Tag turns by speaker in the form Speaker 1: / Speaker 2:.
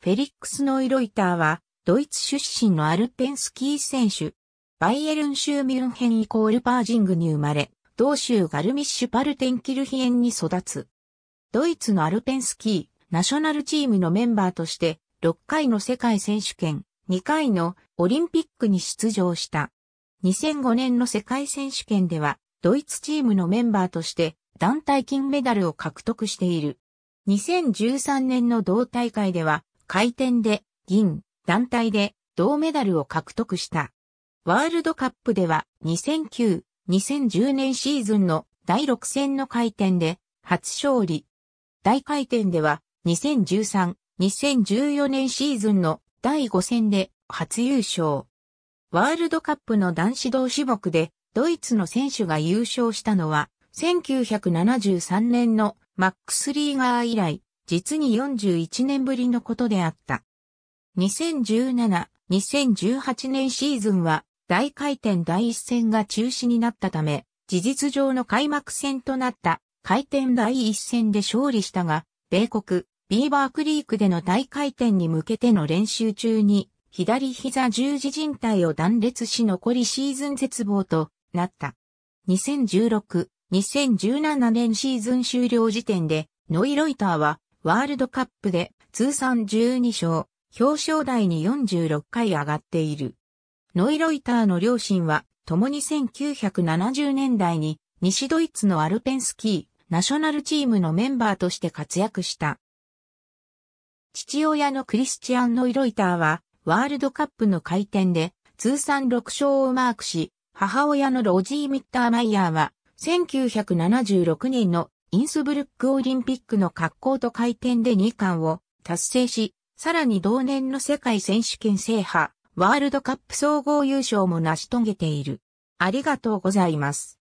Speaker 1: フェリックス・ノイロイターは、ドイツ出身のアルペンスキー選手。バイエルン州ミュンヘンイコールパージングに生まれ、同州ガルミッシュパルテンキルヒエンに育つ。ドイツのアルペンスキー、ナショナルチームのメンバーとして、6回の世界選手権、2回のオリンピックに出場した。2005年の世界選手権では、ドイツチームのメンバーとして団体金メダルを獲得している。2013年の同大会では、回転で銀、団体で銅メダルを獲得した。ワールドカップでは2009、2010年シーズンの第6戦の回転で初勝利。大回転では2013、2014年シーズンの第5戦で初優勝。ワールドカップの男子同種目でドイツの選手が優勝したのは1973年のマックス・リーガー以来実に41年ぶりのことであった。2017、2018年シーズンは大回転第一戦が中止になったため、事実上の開幕戦となった回転第一戦で勝利したが、米国、ビーバークリークでの大回転に向けての練習中に、左膝十字靭帯を断裂し残りシーズン絶望となった。2016、2017年シーズン終了時点で、ノイロイターはワールドカップで通算12勝、表彰台に46回上がっている。ノイロイターの両親は、共に1970年代に西ドイツのアルペンスキー、ナショナルチームのメンバーとして活躍した。父親のクリスチアン・ノイロイターは、ワールドカップの回転で通算6勝をマークし、母親のロジー・ミッターマイヤーは、1976年のインスブルックオリンピックの格好と回転で2冠を達成し、さらに同年の世界選手権制覇、ワールドカップ総合優勝も成し遂げている。ありがとうございます。